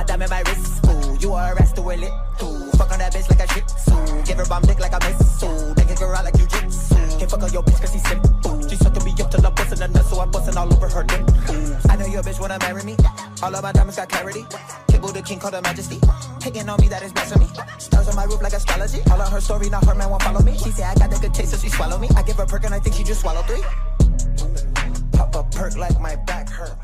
my diamond, my wrist. Ooh, you are a rest to it, Ooh, fuck on that bitch like a shit. Ooh, give her bomb dick like a miss. Ooh, they kick her out like you jits. Can't fuck on your bitch cause he's simple. She sucking me up till I'm busting a nut, so I'm busting all over her lip. Ooh, I know your bitch wanna marry me. All of my diamonds got clarity. Kibble the king called her majesty. Hating on me, that is blasphemy. Stars on my roof like astrology. All on her story, now her man won't follow me. She say I got the good taste, so she swallow me. I give her perk and I think she just swallowed three. Pop a perk like my back hurt.